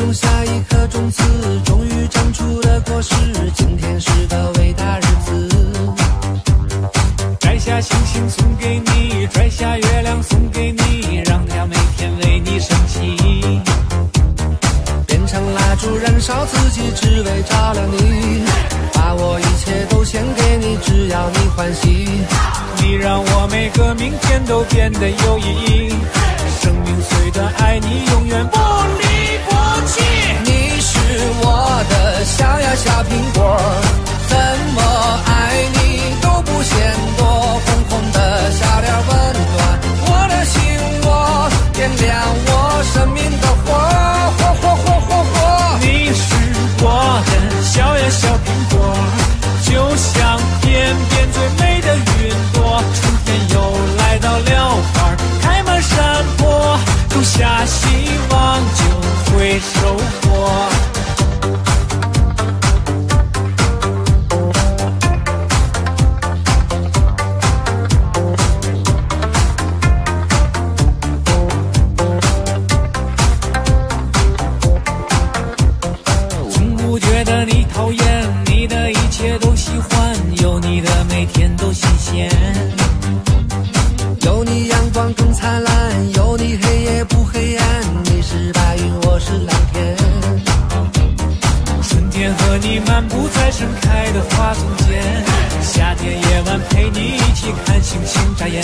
种下一颗种子，终于长出了果实。今天是个伟大日子，摘下星星送给你，摘下月亮送给你，让它每天为你升起。变成蜡烛燃烧自己，只为照亮你。把我一切都献给你，只要你欢喜。你让我每个明天都变得有意义。收获从不觉得你讨厌你的一切都喜欢有你的每天都新鲜。有你阳光更灿烂有你黑。是蓝天。春天和你漫步在盛开的花丛间夏天夜晚陪你一起看星星眨眼。